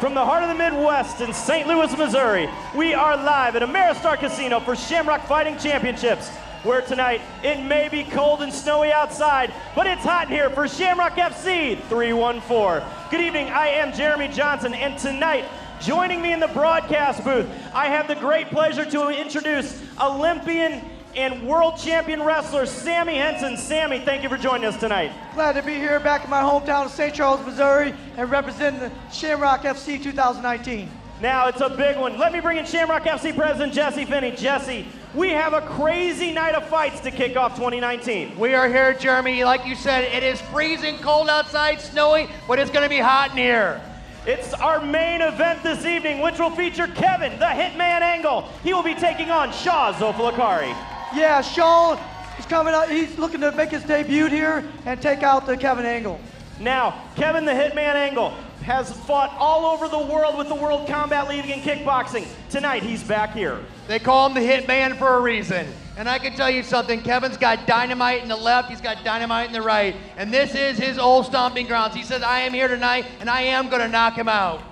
From the heart of the Midwest in St. Louis, Missouri, we are live at Ameristar Casino for Shamrock Fighting Championships, where tonight it may be cold and snowy outside, but it's hot in here for Shamrock FC 314. Good evening, I am Jeremy Johnson, and tonight, joining me in the broadcast booth, I have the great pleasure to introduce Olympian and world champion wrestler Sammy Henson. Sammy, thank you for joining us tonight. Glad to be here back in my hometown of St. Charles, Missouri, and representing the Shamrock FC 2019. Now it's a big one. Let me bring in Shamrock FC President Jesse Finney. Jesse, we have a crazy night of fights to kick off 2019. We are here, Jeremy. Like you said, it is freezing cold outside, snowy, but it's going to be hot in here. It's our main event this evening, which will feature Kevin, the Hitman Angle. He will be taking on Shaw Zofalakari. Yeah, Sean is coming out. He's looking to make his debut here and take out the Kevin Angle. Now, Kevin the Hitman Angle has fought all over the world with the World Combat League and kickboxing. Tonight, he's back here. They call him the Hitman for a reason. And I can tell you something, Kevin's got dynamite in the left, he's got dynamite in the right. And this is his old stomping grounds. He says, I am here tonight, and I am going to knock him out.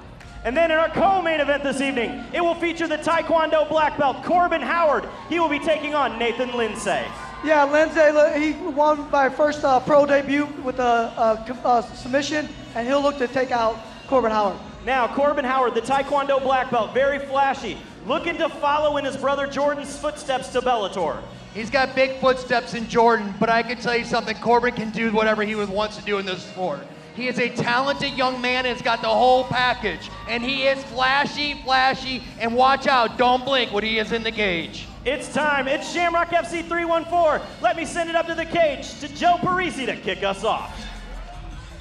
And then in our co-main event this evening, it will feature the Taekwondo black belt, Corbin Howard. He will be taking on Nathan Lindsay. Yeah, Lindsay, he won my first uh, pro debut with a, a, a, submission, and he'll look to take out Corbin Howard. Now, Corbin Howard, the Taekwondo black belt, very flashy, looking to follow in his brother Jordan's footsteps to Bellator. He's got big footsteps in Jordan, but I can tell you something, Corbin can do whatever he wants to do in this sport. He is a talented young man and has got the whole package. And he is flashy, flashy, and watch out, don't blink when he is in the cage. It's time. It's Shamrock FC 314. Let me send it up to the cage to Joe Parisi to kick us off.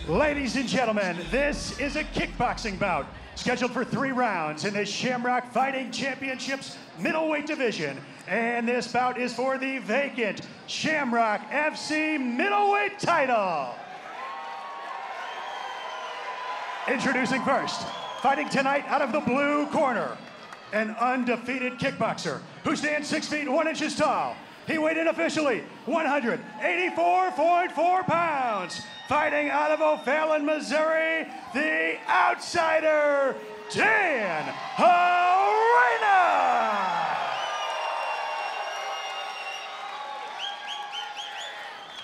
Ladies and gentlemen, this is a kickboxing bout scheduled for three rounds in the Shamrock Fighting Championships middleweight division. And this bout is for the vacant Shamrock FC middleweight title. Introducing first, fighting tonight out of the blue corner, an undefeated kickboxer who stands six feet one inches tall. He weighed in officially 184.4 pounds. Fighting out of O'Fallon, Missouri, the outsider, Dan Harina.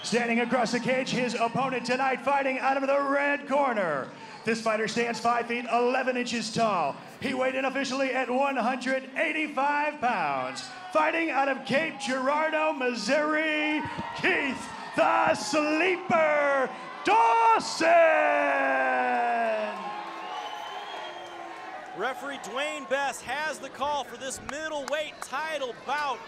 Standing across the cage, his opponent tonight fighting out of the red corner. This fighter stands 5 feet 11 inches tall. He weighed in officially at 185 pounds. Fighting out of Cape Girardeau, Missouri, Keith the Sleeper Dawson. Referee Dwayne Best has the call for this middleweight title bout.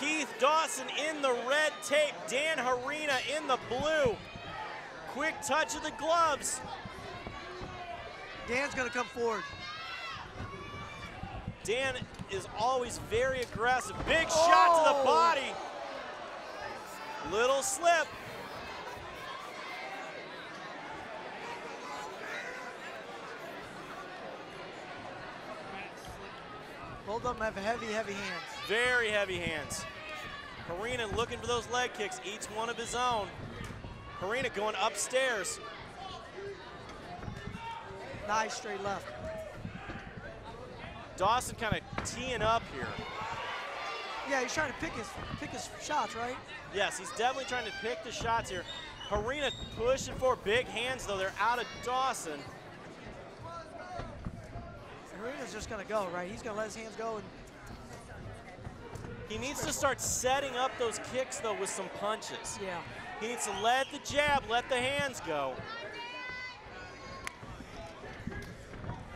Keith Dawson in the red tape, Dan Harina in the blue. Quick touch of the gloves. Dan's gonna come forward. Dan is always very aggressive. Big oh. shot to the oh! body. Little slip. Both of them have heavy, heavy hands. Very heavy hands. Harina looking for those leg kicks, each one of his own. Harina going upstairs. Nice straight left. Dawson kind of teeing up here. Yeah, he's trying to pick his pick his shots, right? Yes, he's definitely trying to pick the shots here. Harina pushing for big hands, though. They're out of Dawson. Harina's just going to go, right? He's going to let his hands go. and. He needs to start setting up those kicks, though, with some punches. Yeah. He needs to let the jab, let the hands go.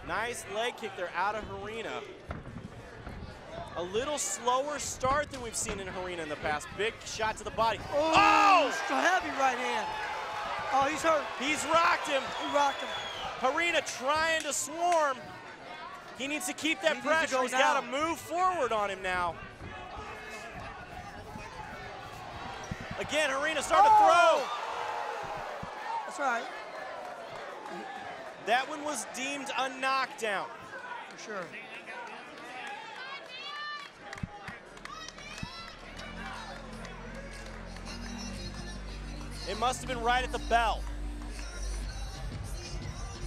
Nice leg kick there out of Harina. A little slower start than we've seen in Harina in the past. Big shot to the body. Oh! oh! heavy right hand. Oh, he's hurt. He's rocked him. He rocked him. Harina trying to swarm. He needs to keep that he pressure. Go He's got to move forward on him now. Again, Harina starting oh! to throw. Oh! That's right. That one was deemed a knockdown. For sure. It must have been right at the bell.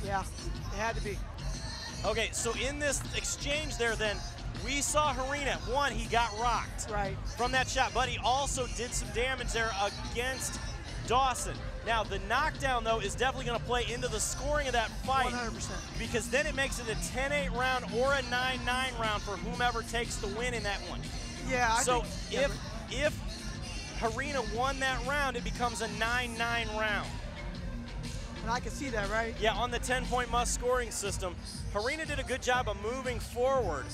Yeah, it had to be. Okay, so in this exchange there, then we saw Harina. One, he got rocked Right. from that shot, but he also did some damage there against Dawson. Now the knockdown though is definitely going to play into the scoring of that fight 100%. because then it makes it a 10-8 round or a 9-9 round for whomever takes the win in that one. Yeah, I so think, yeah, if if Harina won that round, it becomes a 9-9 round. But- and I can see that, right? Yeah, on the 10-point must scoring system, Harina did a good job of moving forward,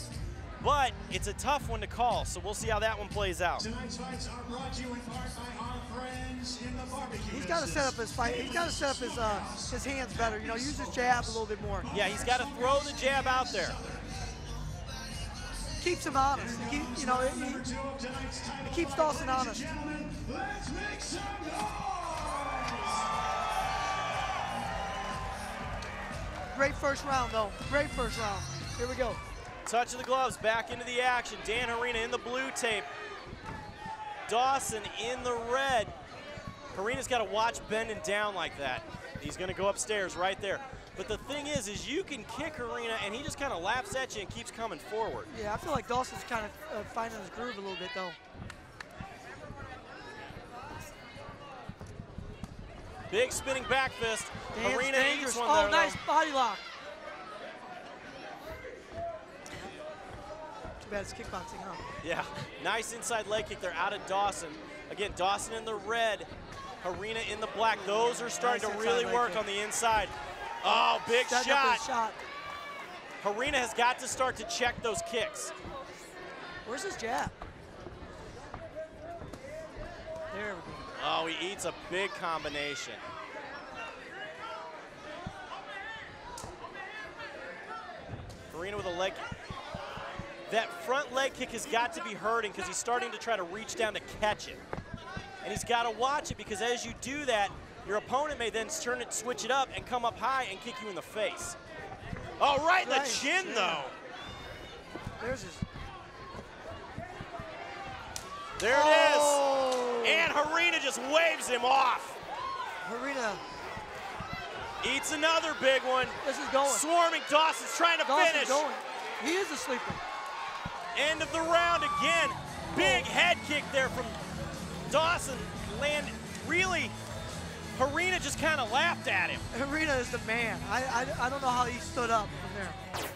but it's a tough one to call, so we'll see how that one plays out. Tonight's fights are brought to you in part by our friends in the barbecue. He's got to set up his fight. He's got to set up his uh, his hands better. You know, use his jab a little bit more. Yeah, he's got to throw the jab out there. Keeps him honest. He keep, you know, he, Number two of tonight's title It keeps fight, Dawson ladies honest. Great first round though. Great first round. Here we go. Touch of the gloves, back into the action. Dan Harina in the blue tape. Dawson in the red. Harina's got to watch bending down like that. He's going to go upstairs right there. But the thing is, is you can kick Harina and he just kind of laps at you and keeps coming forward. Yeah, I feel like Dawson's kind of uh, finding his groove a little bit though. Big spinning back fist. Harina dangerous. eats one oh, there, nice though. body lock. Too bad it's kickboxing, huh? Yeah, nice inside leg kick there out of Dawson. Again, Dawson in the red, Harina in the black. Those are starting Nice to really work kick. on the inside. Oh, big Setting shot. shot. Harina has got to start to check those kicks. Where's his jab? There we go. Oh, he eats a big combination. Harina with a leg kick. That front leg kick has got to be hurting because he's starting to try to reach down to catch it. And he's got to watch it because as you do that, your opponent may then turn it, switch it up, and come up high and kick you in the face. Oh, right in the chin, yeah. though. There's his. There it Oh. is. And Harina just waves him off. Harina, Eats another big one. this is going. Swarming Dawson's trying to Dawson's finish. going. He is a sleeper. End of the round again. Big oh. head kick there from Dawson. Land really. Harina just kind of laughed at him. Harina is the man. I, I, I don't know how he stood up from there.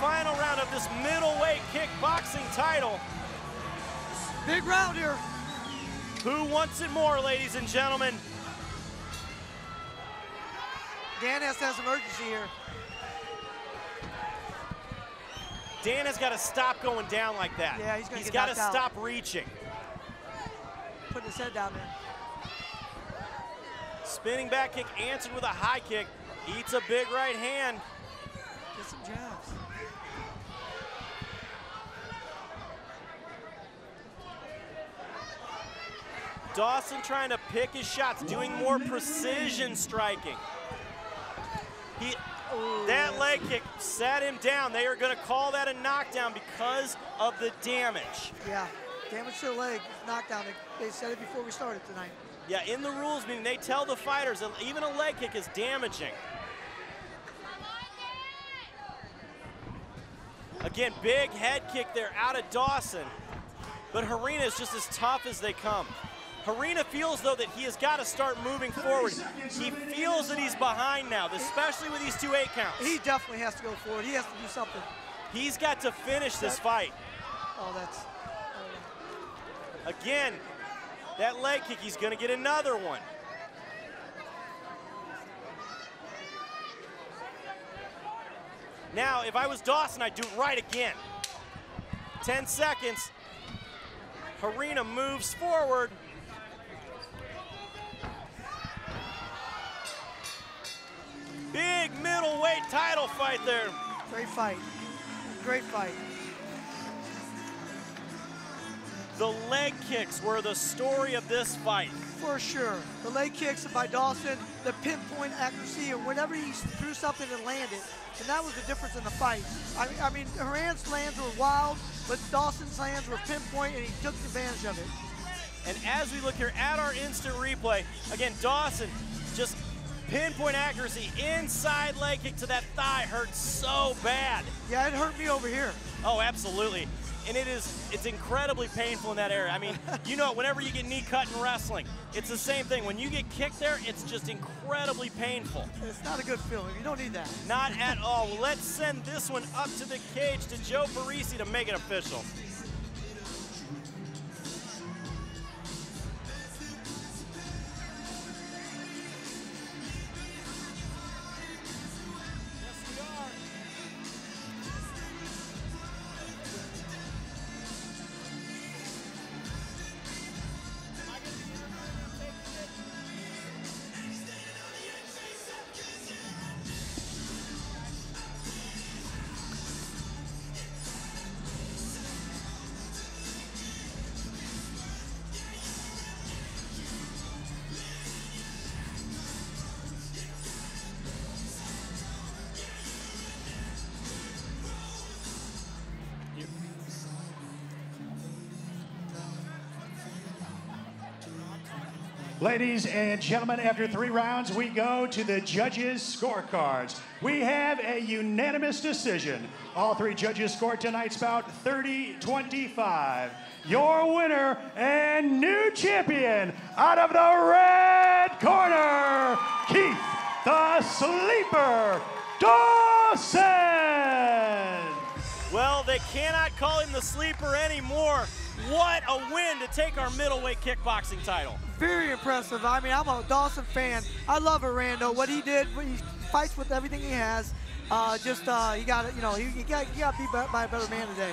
Final round of this middleweight kickboxing title. Big round here. Who wants it more, ladies and gentlemen? Dan has to have some urgency here. Dan has got to stop going down like that. Yeah, he's get got to out. stop reaching. Putting his head down there. Spinning back kick answered with a high kick. Eats a big right hand. Get some jabs. Dawson trying to pick his shots, doing more precision striking. He, that leg kick sat him down. They are going to call that a knockdown because of the damage. Yeah. Damage to the leg, knockdown. They, said it before we started tonight. Yeah, in the rules meeting, they tell the fighters that even a leg kick is damaging. Again, big head kick there out of Dawson. But Harina is just as tough as they come. Harina feels, though, that he has got to start moving forward. He feels that he's behind now, especially with these two eight counts. He definitely has to go forward. He has to do something. He's got to finish this fight. Oh, that's. Oh, again, that leg kick, he's going to get another one. Now, if I was Dawson, I'd do it right again. 10 seconds. Harina moves forward. Big middleweight title fight there. Great fight. Great fight. The leg kicks were the story of this fight. For sure. The leg kicks by Dawson, the pinpoint accuracy, and whenever he threw something and landed, and that was the difference in the fight. I mean, I mean, Haran's lands were wild, but Dawson's lands were pinpoint, and he took advantage of it. And as we look here at our instant replay, again, Dawson just pinpoint accuracy, inside leg kick to that thigh hurts so bad. Yeah, it hurt me over here. Oh, absolutely. And it is, it's incredibly painful in that area. I mean, you know, whenever you get knee cut in wrestling, it's the same thing. When you get kicked there, it's just incredibly painful. It's not a good feeling. You don't need that. Not at all. Let's send this one up to the cage to Joe Parisi to make it official. Ladies and gentlemen, after three rounds, we go to the judges' scorecards. We have a unanimous decision. All three judges scored tonight's bout 30 25. Your winner and new champion out of the red corner, Keith the Sleeper Dawson. Well, they cannot call him the sleeper anymore. What a win to take our middleweight kickboxing title. Very impressive. I mean, I'm a Dawson fan. I love Arando. What he did, he fights with everything he has. Uh, just uh, he got. You know, he, he got he got beat by a better man today.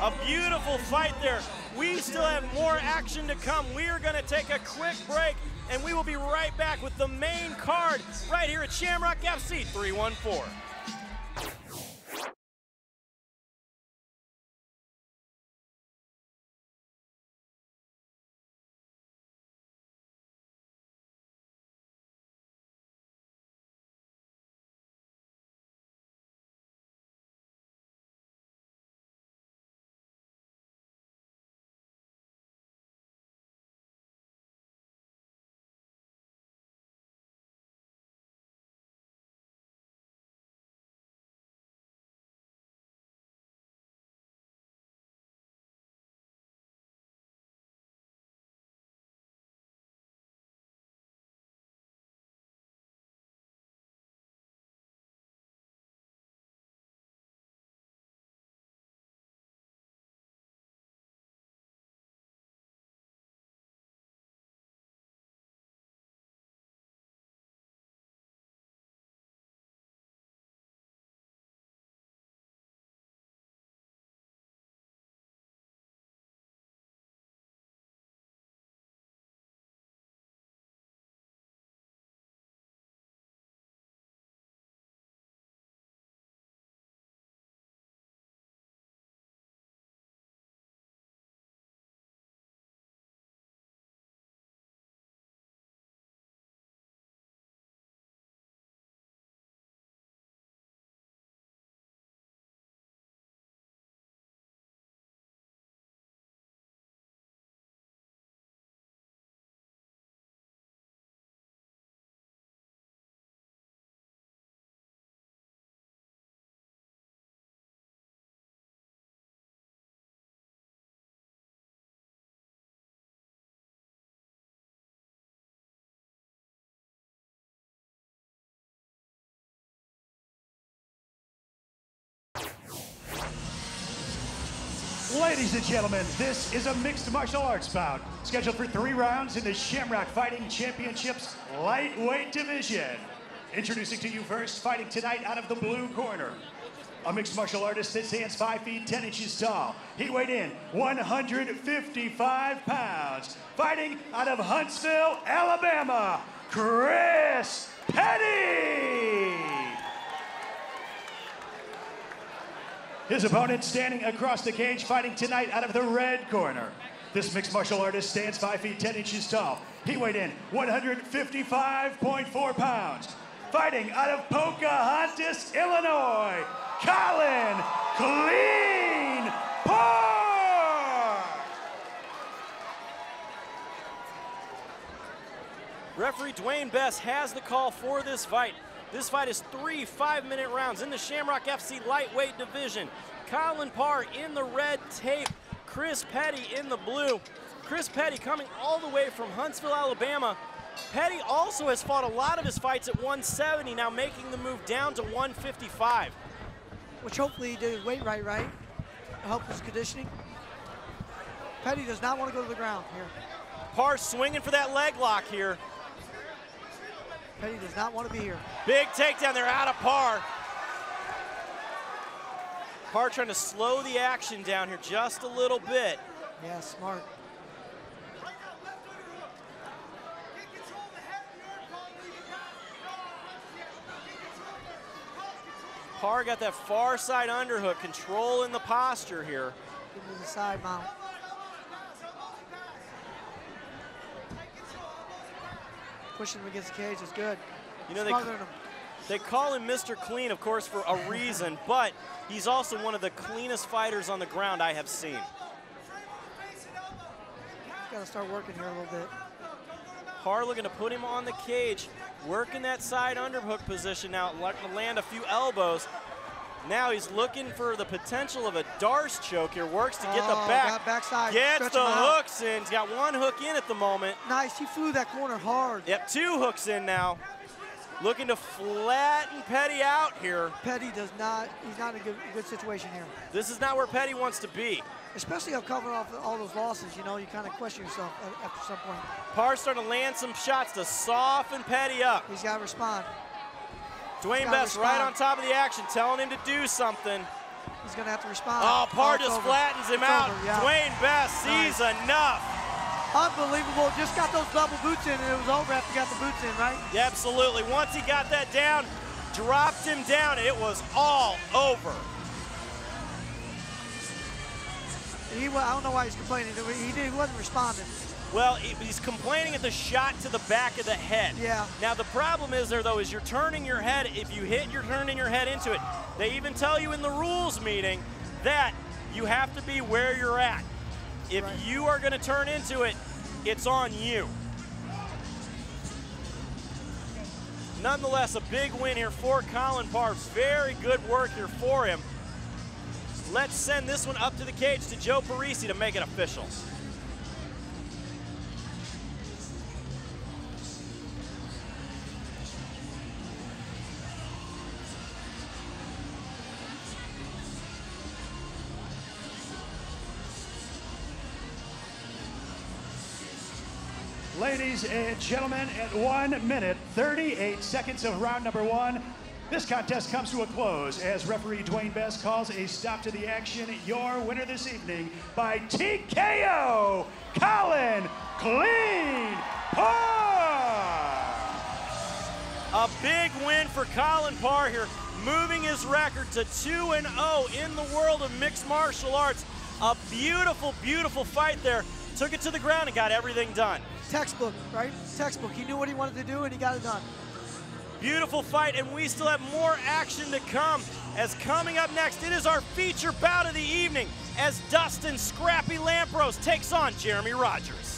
A beautiful fight there. We still have more action to come. We are going to take a quick break, and we will be right back with the main card right here at Shamrock FC 314. Ladies and gentlemen, this is a mixed martial arts bout scheduled for three rounds in the Shamrock Fighting Championships lightweight division. Introducing to you first, fighting tonight out of the blue corner. A mixed martial artist that stands 5 feet 10 inches tall. He weighed in 155 pounds. Fighting out of Huntsville, Alabama, Chris Petty. His opponent standing across the cage, fighting tonight out of the red corner. This mixed martial artist stands 5 feet 10 inches tall. He weighed in 155.4 pounds. Fighting out of Pocahontas, Illinois, Colin Clean Parr. Referee Dwayne Best has the call for this fight. This fight is three five-minute rounds in the Shamrock FC lightweight division. Colin Parr in the red tape, Chris Petty in the blue. Chris Petty coming all the way from Huntsville, Alabama. Petty also has fought a lot of his fights at 170, now making the move down to 155. Which hopefully he did his weight right, right? Help his conditioning. Petty does not want to go to the ground here. Parr swinging for that leg lock here. Petty does not want to be here. Big takedown they're out of par. Parr trying to slow the action down here just a little bit. Yeah, smart. Parr got that far side underhook, controlling the posture here. Give him the side mount. Pushing him against the cage is good. You know, they, him. They call him Mr. Clean, of course, for a reason, but he's also one of the cleanest fighters on the ground I have seen. Got to start working here a little bit. Parr looking to put him on the cage, working that side underhook position now, land a few elbows. Now he's looking for the potential of a Darce choke here. Works to get Oh, the back. backside, Gets the hooks in. He's got one hook in at the moment. Nice. He flew that corner hard. Yep, two hooks in now. Looking to flatten Petty out here. Petty does not. He's not in a good, good situation here. This is not where Petty wants to be. Especially on covering off all those losses. You know, you kind of question yourself a- after some point. Parr starting to land some shots to soften Petty up. He's got to respond. Dwayne Best right on top of the action, telling him to do something. He's going to have to respond. Oh, just flattens him It's out. over, yeah. Dwayne Best sees enough. Unbelievable. Just got those double boots in, and it was over after he got the boots in, right? Yeah, absolutely. Once he got that down, dropped him down, it was all over. He, I don't know why he's complaining. He, he wasn't responding. Well, he's complaining at the shot to the back of the head. Yeah. Now the problem is there though is you're turning your head. If you hit, you're turning your head into it. They even tell you in the rules meeting that you have to be where you're at. If Right. you are going to turn into it, it's on you. Nonetheless, a big win here for Colin Parr. Very good work here for him. Let's send this one up to the cage to Joe Parisi to make it official. Ladies and gentlemen, at one minute, 38 seconds of round number one, this contest comes to a close as referee Dwayne Best calls a stop to the action. Your winner this evening by TKO, Colin Clean Parr. A big win for Colin Parr here, moving his record to 2 and 0 in the world of mixed martial arts. A beautiful, beautiful fight there. Took it to the ground and got everything done. Textbook, right? Textbook. He knew what he wanted to do, and he got it done. Beautiful fight, and we still have more action to come. As coming up next, it is our feature bout of the evening as Dustin Scrappy Lampros takes on Jeremy Rogers.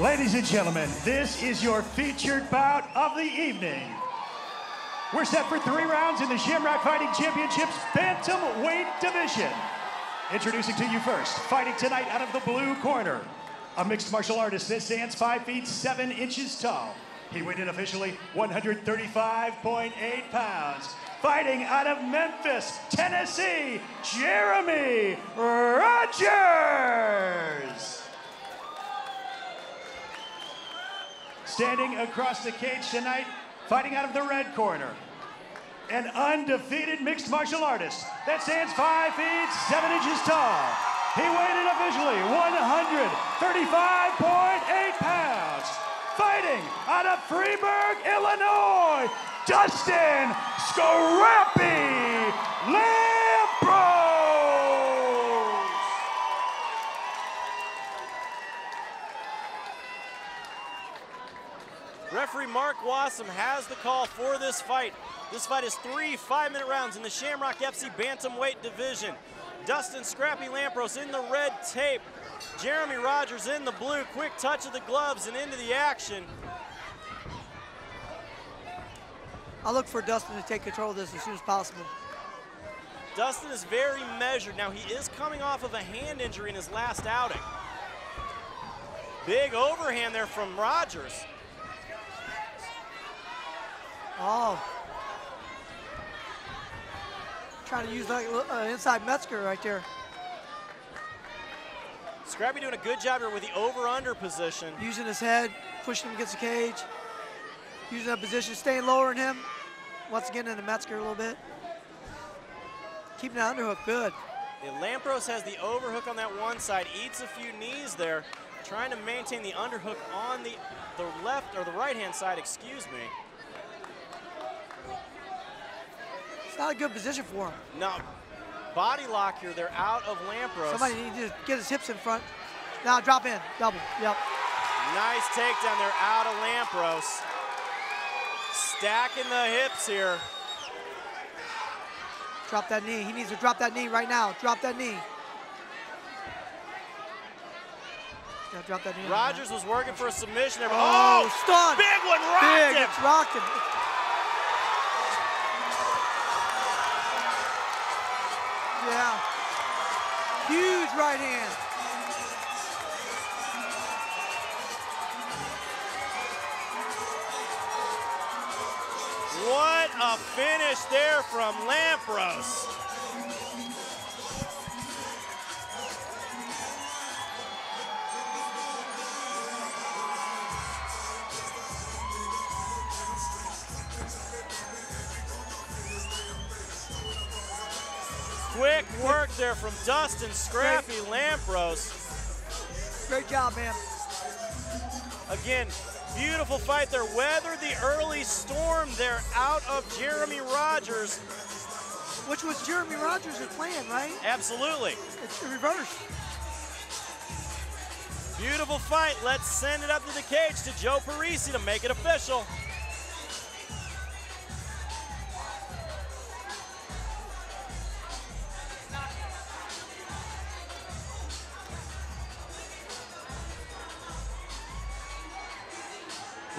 Ladies and gentlemen, this is your featured bout of the evening. We're set for three rounds in the Shamrock Fighting Championships Bantam Weight Division. Introducing to you first, fighting tonight out of the blue corner, a mixed martial artist that stands 5 feet 7 inches tall. He weighed in officially 135.8 pounds. Fighting out of Memphis, Tennessee, Jeremy Rogers. Standing across the cage tonight, fighting out of the red corner, an undefeated mixed martial artist that stands 5 feet 7 inches tall. He weighed in officially 135.8 pounds. Fighting out of Freeburg, Illinois, Dustin Scrappy. Referee Mark Wassam has the call for this fight. This fight is three five-minute rounds in the Shamrock FC Bantamweight division. Dustin Scrappy Lampros in the red tape. Jeremy Rogers in the blue. Quick touch of the gloves and into the action. I look for Dustin to take control of this as soon as possible. Dustin is very measured. Now, he is coming off of a hand injury in his last outing. Big overhand there from Rogers. Oh. Trying to use like uh, inside Metzger right there. Scrappy doing a good job here with the over-under position. Using his head, pushing him against the cage. Using that position, staying lower than him. Once again into Metzger a little bit. Keeping that underhook good. Yeah, Lampros has the overhook on that one side, eats a few knees there, trying to maintain the underhook on the, the left or the right-hand side, excuse me. It's not a good position for him. No, body lock here, they're out of Lampros. Somebody needs to get his hips in front. Now drop in, double, yep. Nice takedown They're out of Lampros. Stacking the hips here. Drop that knee. He needs to drop that knee right now. Drop that knee. Gotta drop that knee. Rogers was working for a submission there. Oh, Oh, stun. big one, rocked Big, him. it's rocked him. Right hand. What a finish there from Lampros. Work there from Dustin Scrappy Lampros. Great job, man. Again, beautiful fight there. Weather the early storm there out of Jeremy Rogers. Which was Jeremy Rogers' plan, right? Absolutely. It's reversed. Beautiful fight. Let's send it up to the cage to Joe Parisi to make it official.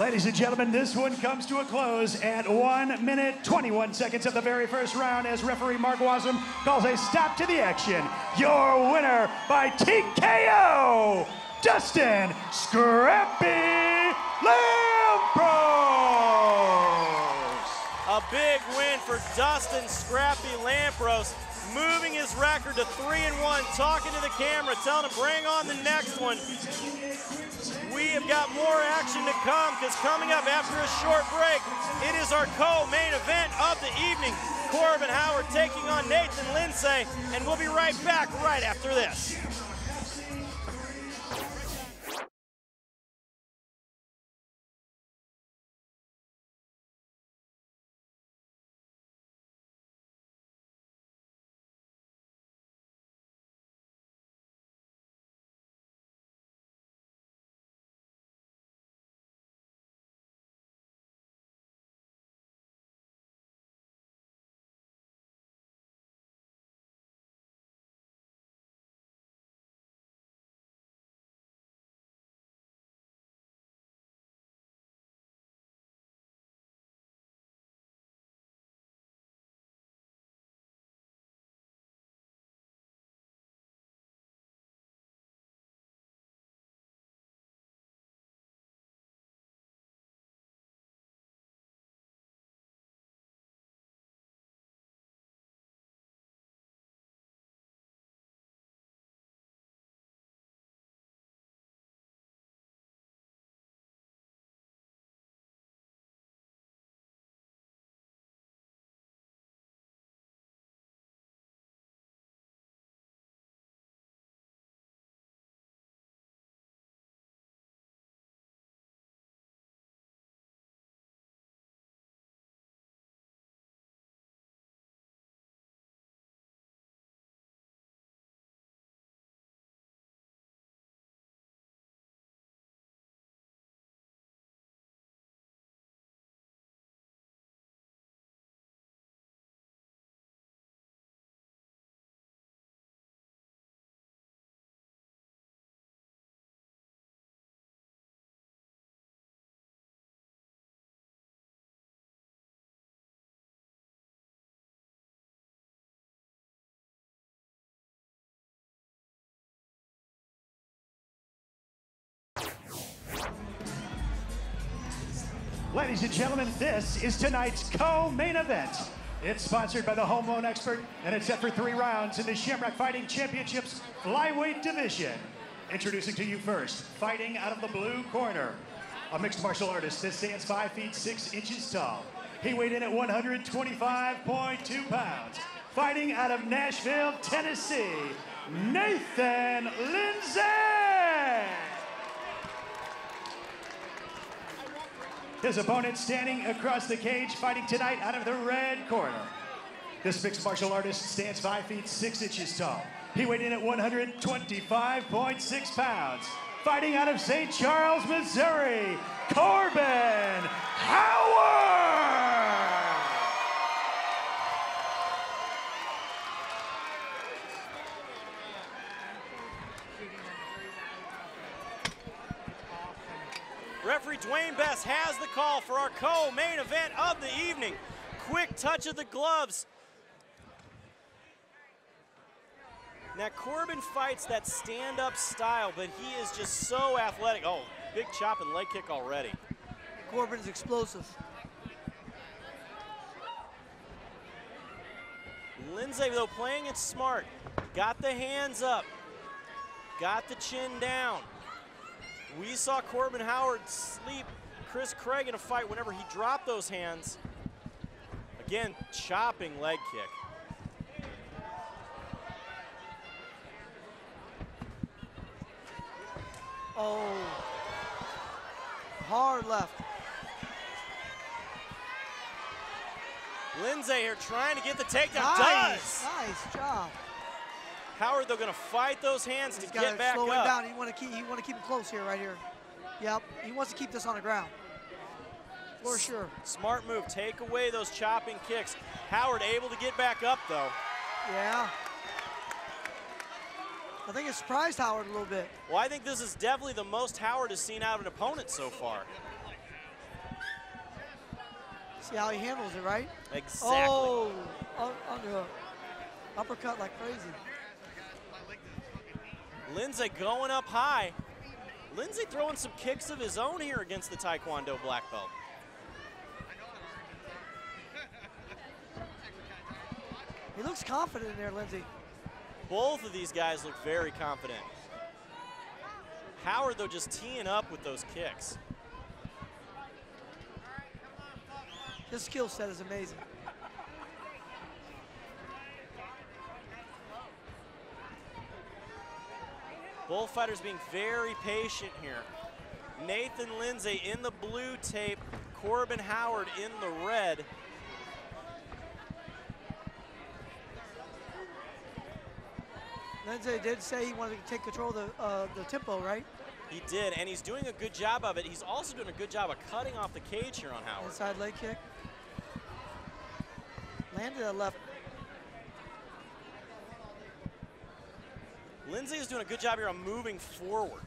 Ladies and gentlemen, this one comes to a close at 1 minute 21 seconds of the very first round as referee Mark Wasm calls a stop to the action. Your winner by TKO, Dustin Scrappy Lampros. A big win for Dustin Scrappy Lampros, moving his record to three and one, talking to the camera, telling him bring on the next one. We have got more action to come because coming up after a short break, it is our co-main event of the evening. Corbin Howard taking on Nathan Lindsay, and we'll be right back right after this. Ladies and gentlemen, this is tonight's co-main event. It's sponsored by the Home Loan Expert, and it's set for three rounds in the Shamrock Fighting Championships flyweight division. Introducing to you first, fighting out of the blue corner, a mixed martial artist that stands five feet six inches tall. He weighed in at 125.2 pounds. Fighting out of Nashville, Tennessee, Nathan Lindsay. His opponent standing across the cage, fighting tonight out of the red corner. This mixed martial artist stands five feet six inches tall. He weighed in at 125.6 pounds. Fighting out of St. Charles, Missouri, Corbin Howard! Referee Dwayne Best has the call for our co-main event of the evening. Quick touch of the gloves. Now Corbin fights that stand-up style, but he is just so athletic. Oh, big chop and leg kick already. Corbin's explosive. Lindsay, though, playing it smart. Got the hands up. Got the chin down. We saw Corbin Howard sleep Chris Craig in a fight whenever he dropped those hands. Again, chopping leg kick. Oh. Hard left. Lindsay here trying to get the takedown. Nice. Does. Nice job. Howard, though, going to fight those hands He's to get back slow him up. down. He want to keep. He want to keep him close here, right here. Yep. He wants to keep this on the ground. For sure. Smart move. Take away those chopping kicks. Howard able to get back up, though. Yeah. I think it surprised Howard a little bit. Well, I think this is definitely the most Howard has seen out of an opponent so far. See how he handles it, right? Exactly. Oh, un- underhook. Uppercut like crazy. Lindsay going up high. Lindsay throwing some kicks of his own here against the Taekwondo black belt. He looks confident in there, Lindsay. Both of these guys look very confident. Howard, though, just teeing up with those kicks. His skill set is amazing. Both fighters being very patient here. Nathan Lindsay in the blue tape, Corbin Howard in the red. Lindsay did say he wanted to take control of the, uh, the tempo, right? He did, and he's doing a good job of it. He's also doing a good job of cutting off the cage here on Howard. Inside leg kick. Landed a left. Lindsay is doing a good job here on moving forward.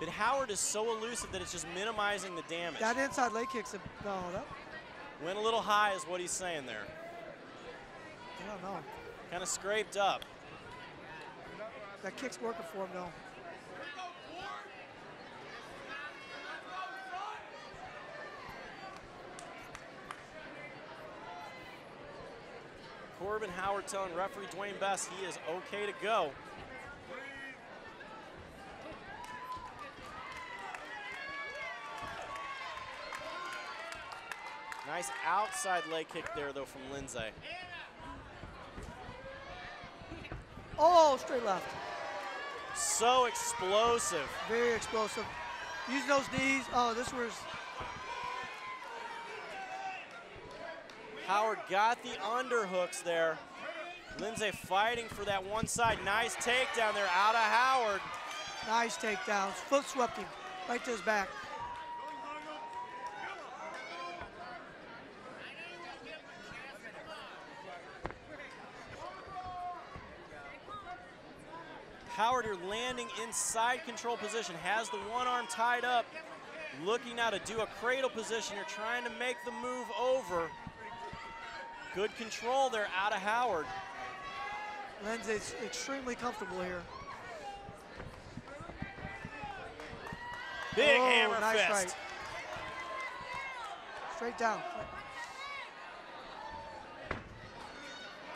But Howard is so elusive that it's just minimizing the damage. That inside leg kick's a, no, that, Went a little high is what he's saying there. I don't know. Kind of scraped up. That kick's working for him though. Corbin Howard telling referee Dwayne Best he is okay to go. Nice outside leg kick there though from Lindsay. Oh, straight left. So explosive. Very explosive. Using those knees. Oh, this was Howard got the underhooks there. Lindsay fighting for that one side. Nice takedown there out of Howard. nice takedowns. Foot swept him right to his back. Howard here landing inside control position, has the one arm tied up, looking now to do a cradle position. You're trying to make the move over. Good control there out of Howard. Lindsay's extremely comfortable here. Big Oh, hammer nice fist. right. straight down.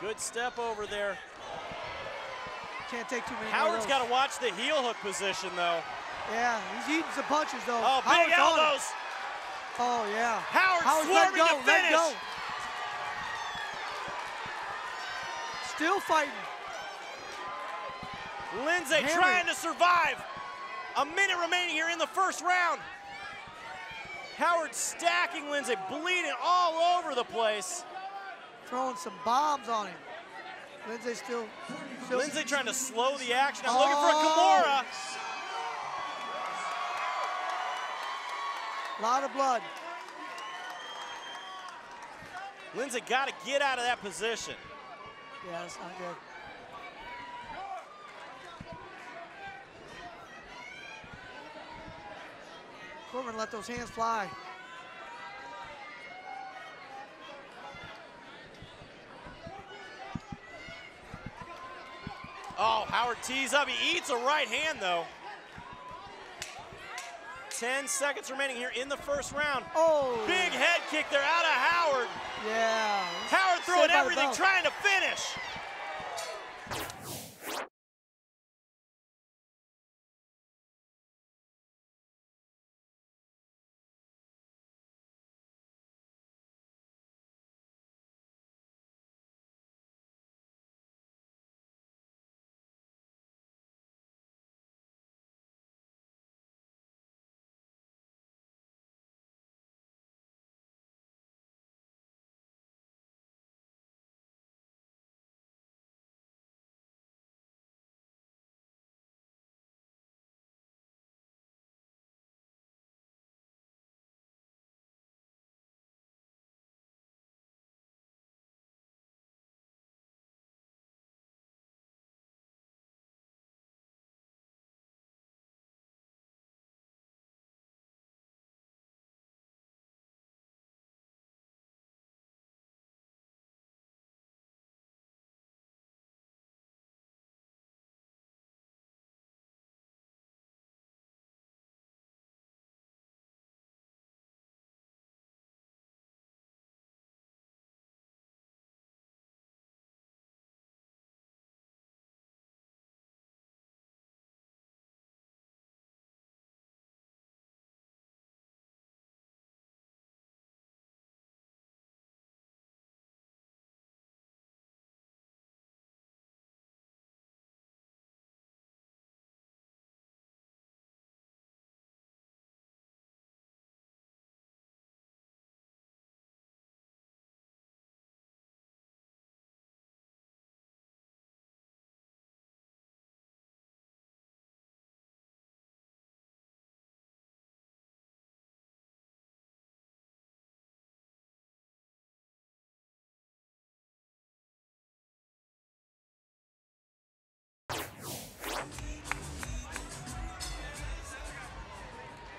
Good step over there. Can't take too many. Howard's got to watch the heel hook position, though. Yeah, he's eating some punches though. Oh, big Howard's it. elbows. Oh yeah. Howard Howard's let go, to let finish. go. Still fighting. Lindsay trying to survive. A minute remaining here in the first round. Howard stacking Lindsay, bleeding all over the place. Throwing some bombs on him. Lindsay still. still Lindsay trying to slow the action. I'm looking for a Oh. A lot of blood. Lindsay got to get out of that position. Yeah, that's not good. Corbin let those hands fly. Oh, Howard tees up. He eats a right hand, though. 10 seconds remaining here in the first round. Oh. Big head kick there out of Howard. Yeah. Howard throwing Saved by the everything, trying to finish.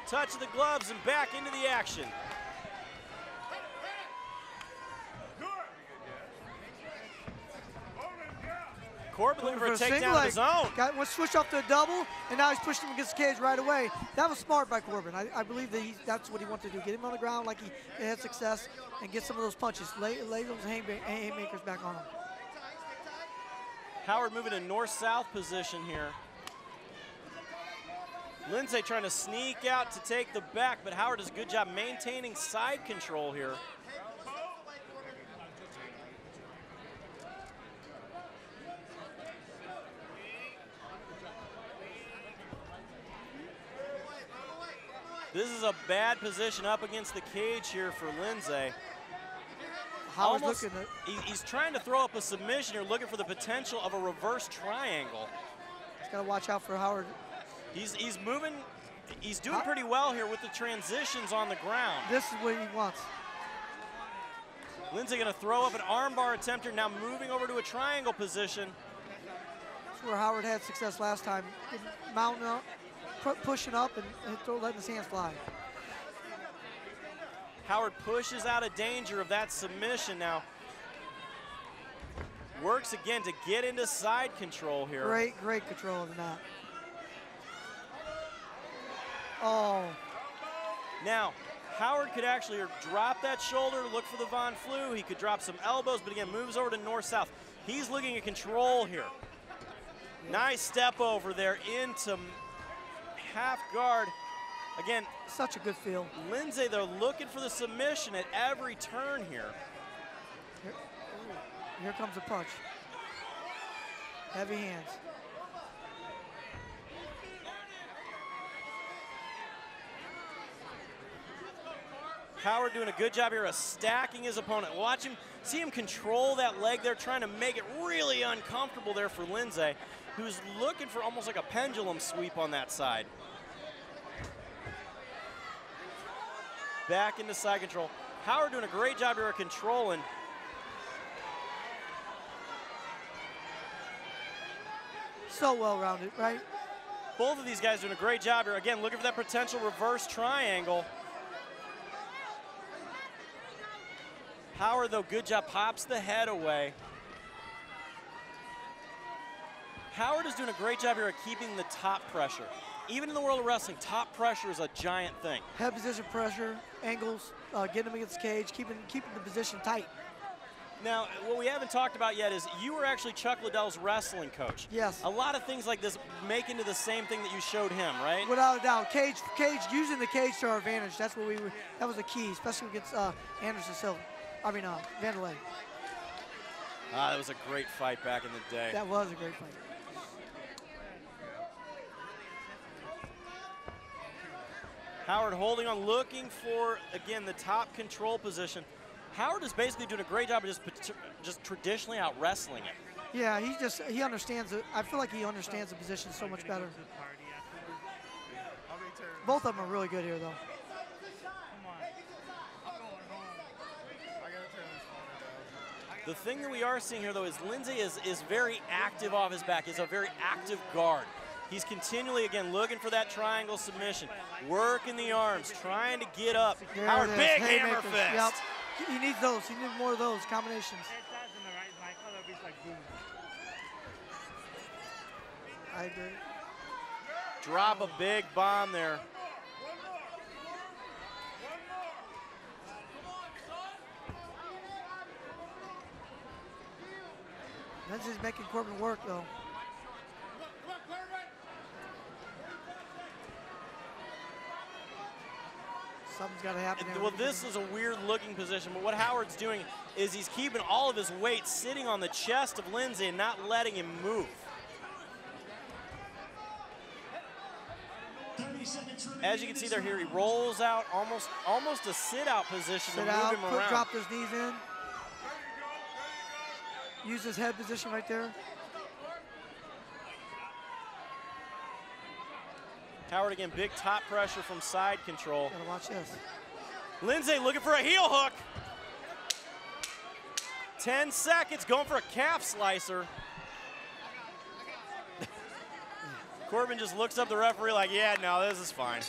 Touch of the gloves and back into the action. Corbin looking for a takedown of his own. Got one switch off to a double, and now he's pushed him against the cage right away. That was smart by Corbin. I, I believe that he, that's what he wanted to do. Get him on the ground like he had success and get some of those punches. Lay, lay those hayma- haymakers back on him. Howard moving to north-south position here. Lindsay trying to sneak out to take the back, but Howard does a good job maintaining side control here. This is a bad position up against the cage here for Lindsay. Howard's Almost- looking at he- he's trying to throw up a submission here, looking for the potential of a reverse triangle. He's got to watch out for Howard. He's he's moving. He's doing pretty well here with the transitions on the ground. This is what he wants. Lindsay going to throw up an armbar attempter. Now moving over to a triangle position. That's where Howard had success last time. Mounting up, pu- pushing up, and, and letting his hands fly. Howard pushes out of danger of that submission now. Works again to get into side control here. Great, great control of the. Oh, Now, Howard could actually drop that shoulder, look for the Von Flue. He could drop some elbows, but again, moves over to north-south. He's looking at control here. Nice step over there into half guard. Again, Such a good feel. Lindsay, they're looking for the submission at every turn here. Here, here comes the punch. Heavy hands. Howard doing a good job here of stacking his opponent. Watch him, see him control that leg there, trying to make it really uncomfortable there for Lindsay, who's looking for almost like a pendulum sweep on that side. Back into side control. Howard doing a great job here of controlling. So well rounded, right? Both of these guys doing a great job here. Again, looking for that potential reverse triangle. Howard, though, good job, pops the head away. Howard is doing a great job here at keeping the top pressure. Even in the world of wrestling, top pressure is a giant thing. Head position pressure, angles, uh, getting him against the cage, keeping keeping the position tight. Now, what we haven't talked about yet is you were actually Chuck Liddell's wrestling coach. Yes. A lot of things like this make into the same thing that you showed him, right? Without a doubt, cage, cage, using the cage to our advantage. That's what we were. That was the key, especially against uh, Anderson Silva. I mean, uh, Vanderlei. Ah, that was a great fight back in the day. That was a great fight. Howard holding on, looking for, again, the top control position. Howard is basically doing a great job of just, just traditionally out wrestling it. Yeah, he just he understands it. I feel like he understands the position so much better. Both of them are really good here, though. The thing that we are seeing here, though, is Lindsay is, is very active off his back. He's a very active guard. He's continually, again, looking for that triangle submission, working the arms, trying to get up. There Howard, big hammer fist. Yep. He needs those. He needs more of those combinations. I agree. Drop a big bomb there. Lindsay's making Corbin work, though. Something's got to happen there. Well, this is a weird looking position, but what Howard's doing is he's keeping all of his weight sitting on the chest of Lindsay and not letting him move. As you can see there here, he rolls out almost almost a sit-out position Sit to out, move him put, around. drop his knees in. Use his head position right there. Howard again, big top pressure from side control. Gotta watch this. Lindsay looking for a heel hook. 10 seconds, going for a calf slicer. Corbin just looks up the referee like, yeah, no, this is fine.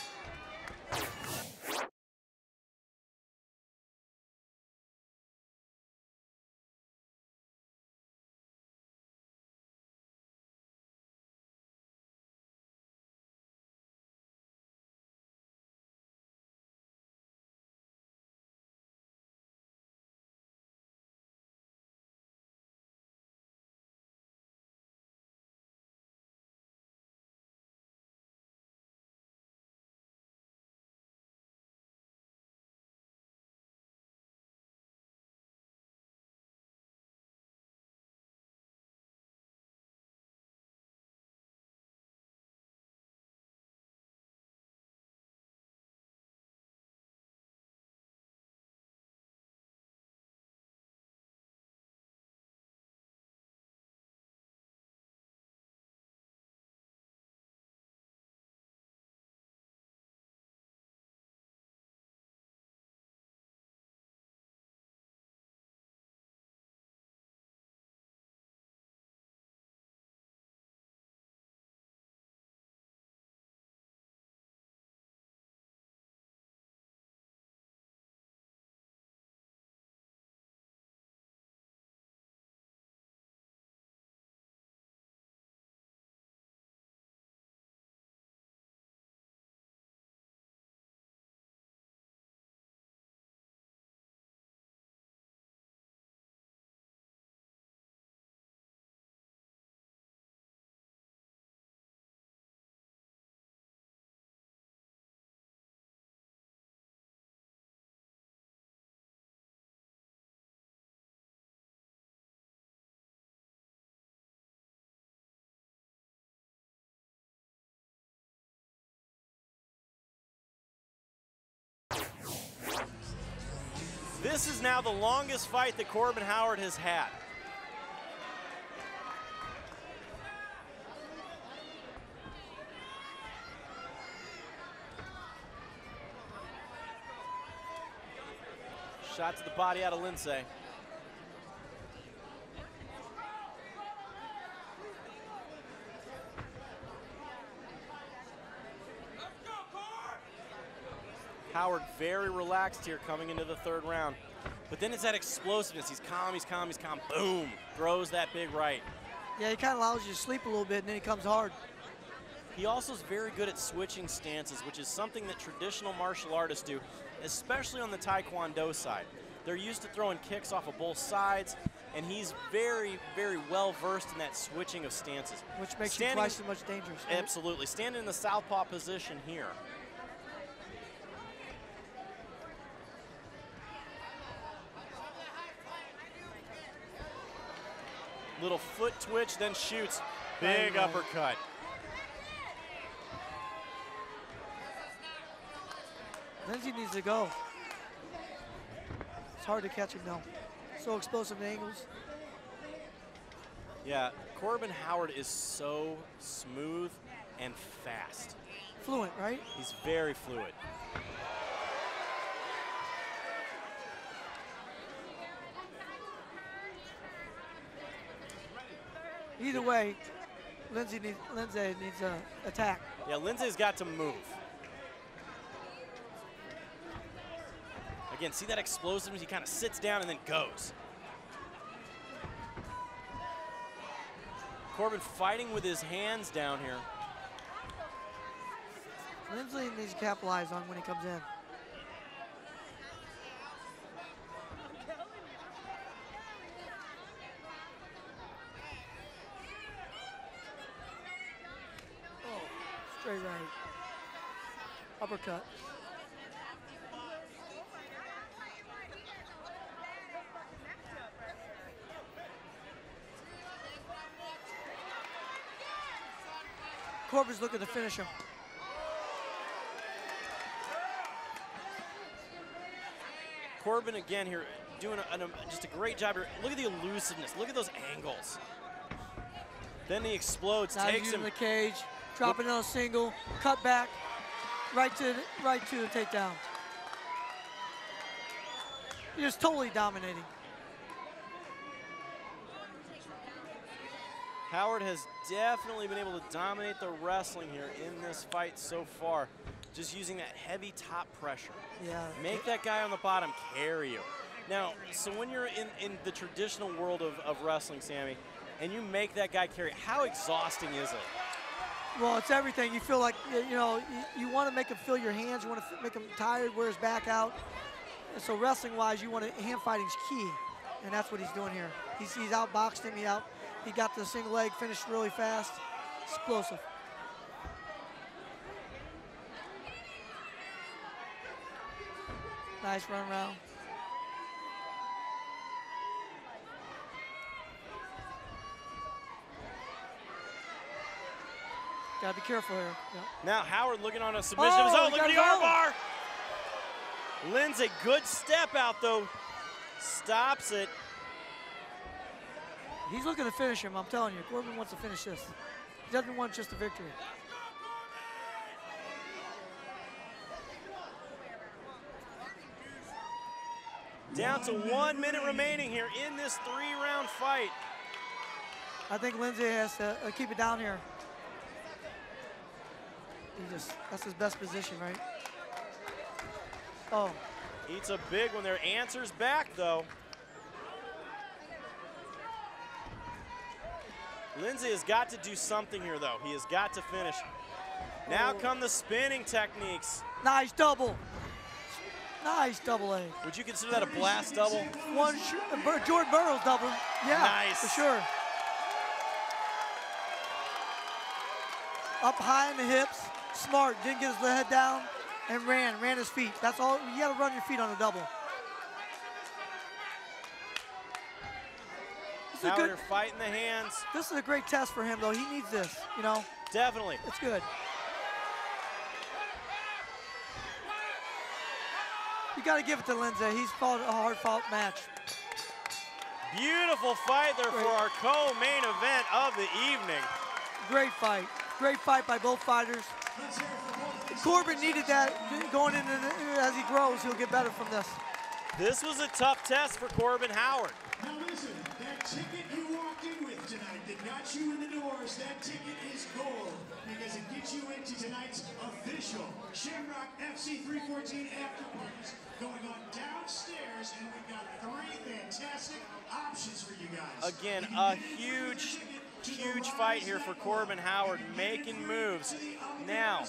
This is now the longest fight that Corbin Howard has had. Shot to the body out of Lindsay. Howard very relaxed here coming into the third round. But then it's that explosiveness. He's calm, he's calm, he's calm. Boom! Throws that big right. Yeah, he kind of allows you to sleep a little bit, and then he comes hard. He also is very good at switching stances, which is something that traditional martial artists do, especially on the Taekwondo side. They're used to throwing kicks off of both sides, and he's very, very well versed in that switching of stances. Which makes Standing- you twice as much dangerous. Absolutely. Standing in the southpaw position here. Little foot twitch, then shoots. Big right. uppercut. Lindsay needs to go. It's hard to catch him though. So explosive angles. Yeah, Corbin Howard is so smooth and fast. Fluent, right? He's very fluid. Either way, Lindsay needs Lindsay needs a attack. Yeah, Lindsay's got to move. Again, see that explosiveness? He kind of sits down and then goes. Corbin fighting with his hands down here. Lindsay needs to capitalize on when he comes in. Oh, straight right. Uppercut. Corbin's looking to finish him. Corbin again here doing a, just a great job here. Look at the elusiveness. Look at those angles. Then he explodes, Now takes him. the cage, dropping on a single, cut back, right to right to the takedown. He's just totally dominating. Howard has definitely been able to dominate the wrestling here in this fight so far. Just using that heavy top pressure. Yeah. Make that guy on the bottom carry you. Now, so when you're in, in the traditional world of, of wrestling, Sammy, and you make that guy carry, how exhausting is it? Well, it's everything. You feel like you know you, you want to make him feel your hands. You want to make him tired, wear his back out. So wrestling-wise, you want to hand fighting's key, and that's what he's doing here. He's he's outboxed him. He out. He got the single leg finished really fast, explosive. Nice run around. Gotta be careful here. Yeah. Now Howard looking on a submission of his Oh, own. he Look at the his own. armbar. Lindsay, good step out though. Stops it. He's looking to finish him, I'm telling you. Corbin wants to finish this. He doesn't want just a victory. Down to one minute remaining here in this three-round fight. I think Lindsay has to uh, keep it down here. He just, that's his best position, right? Oh, Eats a big one there. Answers back though. Lindsay has got to do something here though. He has got to finish. Now Oh. come the spinning techniques. nice double. Nice double A. Would you consider that a blast double? One, Bur- Jordan Burroughs double. Yeah, Nice. for sure. Up high in the hips, smart. Didn't get his head down, and ran, ran his feet. That's all. You got to run your feet on a double. This is, a Now good, they're fighting the hands. this is a great test for him, though. He needs this. You know, Definitely. it's good. You got to give it to Lindsay. He's fought a hard-fought match. Beautiful fight there for our co-main event of the evening. Great fight. Great fight by both fighters. Corbin needed that going in as he grows. He'll get better from this. This was a tough test for Corbin Howard. Now listen, that ticket you walked in with tonight that got you in the doors, that ticket is gold because it gets you into tonight's official Shamrock FC 314 after parties going on downstairs, and we've got three fantastic options for you guys. Again, a huge, huge fight here for Corbin Howard, making moves. Now,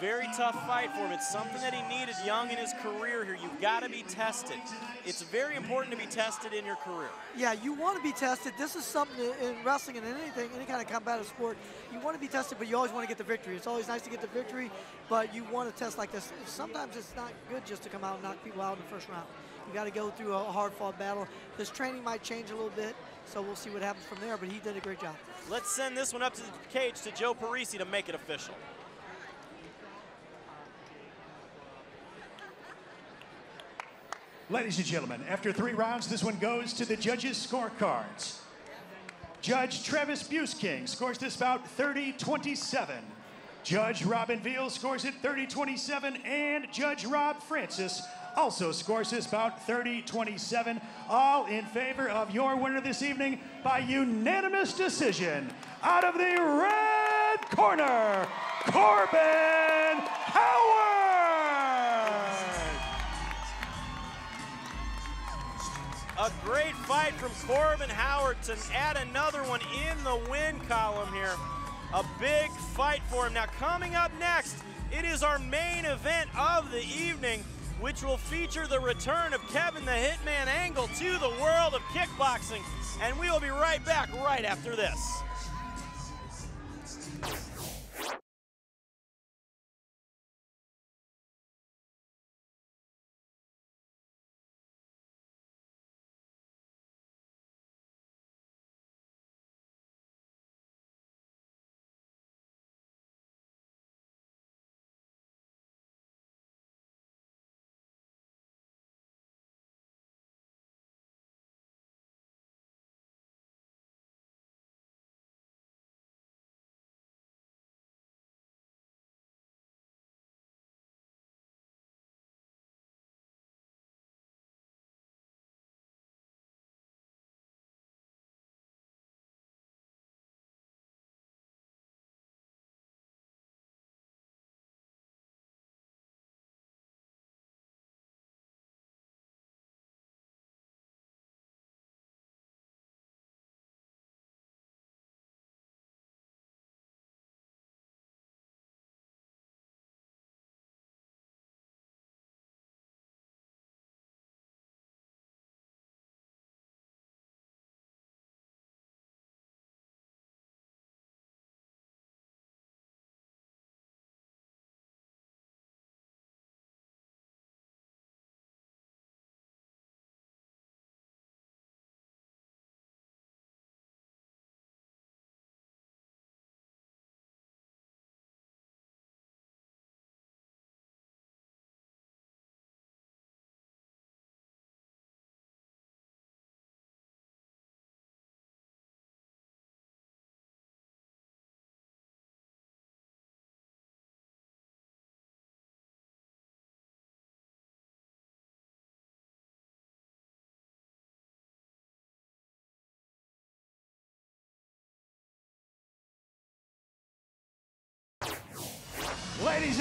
very tough fight for him. It's something that he needed young in his career here. You've got to be tested. It's very important to be tested in your career. Yeah, you want to be tested. This is something in wrestling and in anything, any kind of combative sport. You want to be tested, but you always want to get the victory. It's always nice to get the victory, but you want to test like this. Sometimes it's not good just to come out and knock people out in the first round. You got to go through a hard-fought battle. This training might change a little bit, so we'll see what happens from there, but he did a great job. Let's send this one up to the cage to Joe Parisi to make it official. Ladies and gentlemen, after three rounds, this one goes to the judges' scorecards. Judge Travis Buseking scores this bout 30-27. Judge Robin Veal scores it 30-27, and Judge Rob Francis also scores this bout 30-27, all in favor of your winner this evening by unanimous decision. Out of the red corner, Corbin Howard! A great fight from Corbin Howard to add another one in the win column here. A big fight for him. Now coming up next, it is our main event of the evening, which will feature the return of Kevin the Hitman Angle to the world of kickboxing. And we will be right back right after this.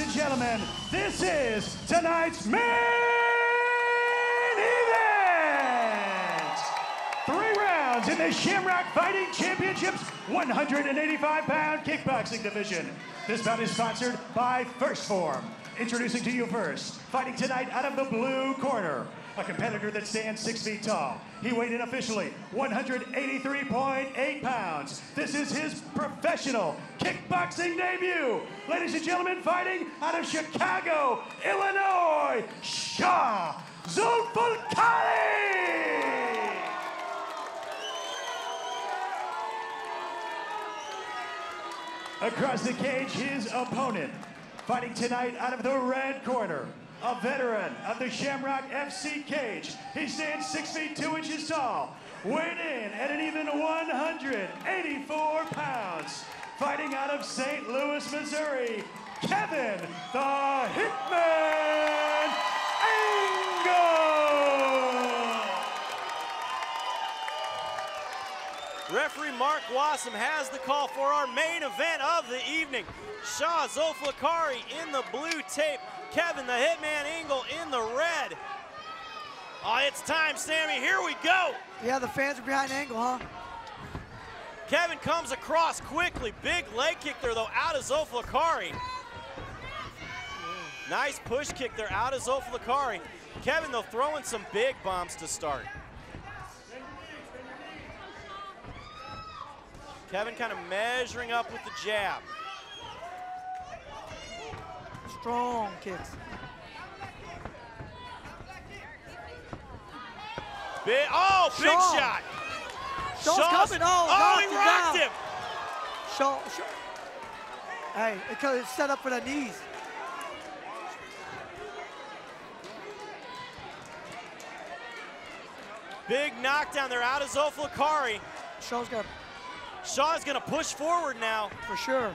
And gentlemen, this is tonight's main event. Three rounds in the Shamrock Fighting Championships 185-pound kickboxing division. This bout is sponsored by First Form. Introducing to you first, fighting tonight out of the blue corner, a competitor that stands six feet tall. He weighed in officially 183.8 pounds. This is his professional kickboxing debut. Ladies and gentlemen, fighting out of Chicago, Illinois, Shah Zulfulkali! Across the cage, his opponent, fighting tonight out of the red corner, a veteran of the Shamrock FC cage. He stands 6 feet 2 inches tall, weighing in at an even 184 pounds. Fighting out of St. Louis, Missouri, Kevin the Hitman Angle! Referee Mark Wassam has the call for our main event of the evening. Shaw Zolfakari in the blue tape, Kevin the Hitman Engel in the red. Oh, it's time, Sammy. Here we go. Yeah, the fans are behind Angle, huh? Kevin comes across quickly. Big leg kick there, though, out of Zolfakari. Nice push kick there out of Zolfakari. Kevin, though, throwing some big bombs to start. Kevin kind of measuring up with the jab. Strong kicks. Big, oh, big Shaw. shot. Shaw's Shaw's- coming. Oh, oh he rocked down. him. Shaw, Shaw. Hey, because it's set up for the knees. Big knockdown there out of Zolfakari. Shaw's got Shaw's gonna push forward now. for sure.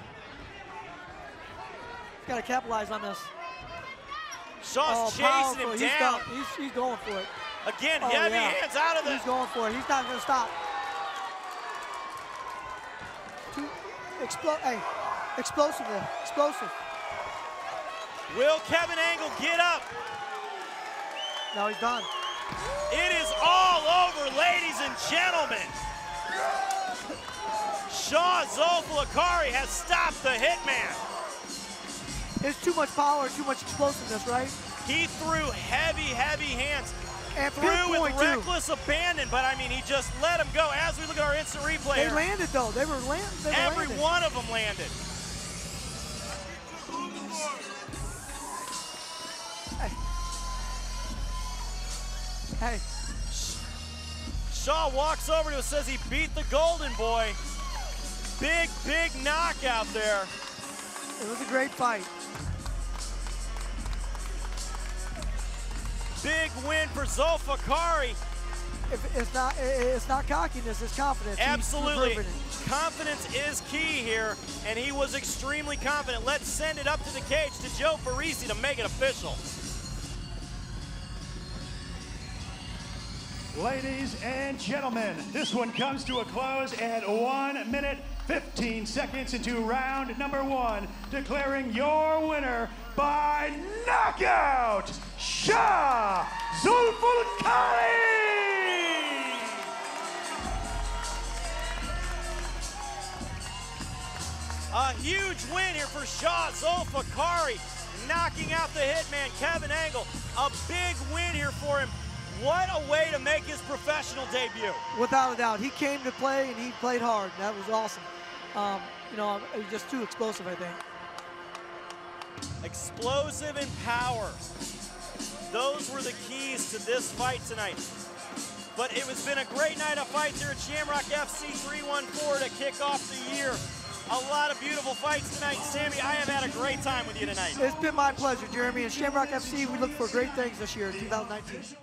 Got to capitalize on this. Shaw's oh, chasing him he's down. Got, he's, he's going for it. Again, Oh, heavy yeah. hands out of the. He's going for it. He's not going to stop. Two, explo- hey, explosive there. Explosive. Will Kevin Angle get up? Now he's done. It is all over, ladies and gentlemen. Shaw Zolfakari has stopped the hitman. It's too much power, too much explosiveness, right? He threw heavy, heavy hands. And Threw with too. reckless abandon, but I mean, he just let him go. As we look at our instant replay, They landed though. They were land. They were every landed. one of them landed. Hey, Shaw walks over to him, says he beat the Golden Boy. Big, big knockout there. it was a great fight. Big win for Zolfakari. If it's not, it's not cockiness. It's confidence. Absolutely. proving. Confidence is key here, and he was extremely confident. Let's send it up to the cage to Joe Parisi to make it official. Ladies and gentlemen, this one comes to a close at 1 minute 15 seconds into round number one, declaring your winner by knockout, Shah Zulfulkari! A huge win here for Shaw Zolfakari, knocking out the hitman Kevin Angle. A big win here for him. What a way to make his professional debut. Without a doubt, he came to play and he played hard. That was awesome. Um, you know, it was just too explosive, I think. Explosive and power. Those were the keys to this fight tonight. But it has been a great night of fights here at Shamrock FC 314 to kick off the year. A lot of beautiful fights tonight. Sammy, I have had a great time with you tonight. It's been my pleasure, Jeremy. And Shamrock FC, we look for great things this year, in 2019.